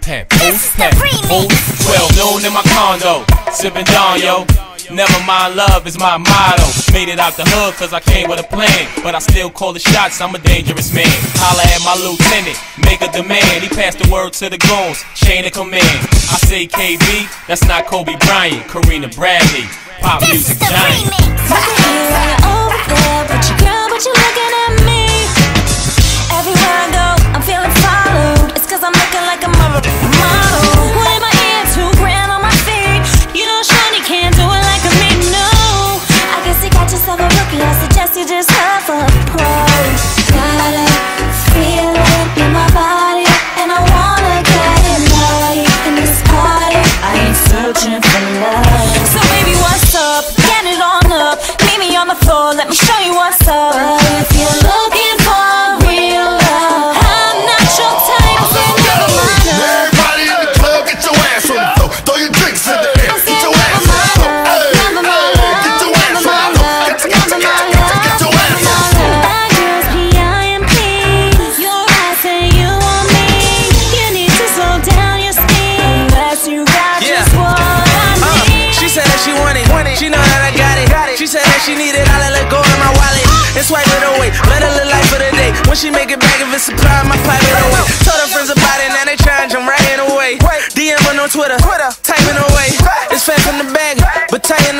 Pen, post, pen, post. 12 noon in my condo, sipping Don, yo. Never mind love is my motto. Made it out the hood cause I came with a plan. But I still call the shots, I'm a dangerous man. Holla at my lieutenant, make a demand. He passed the word to the goons, chain of command. I say KB, that's not Kobe Bryant, Karina Bradley. Pop music giant. For love. So baby, what's up? Get it on up. Meet me on the floor. Let me She said she need it. I let her go in my wallet and swipe it away. Let her live life for the day. When she make it back, if it's a supply, my pipe it away. Told her friends about it, now they tryna jump right in away. way. DM on Twitter, Twitter, typing away. It's fat from the bag, but tight in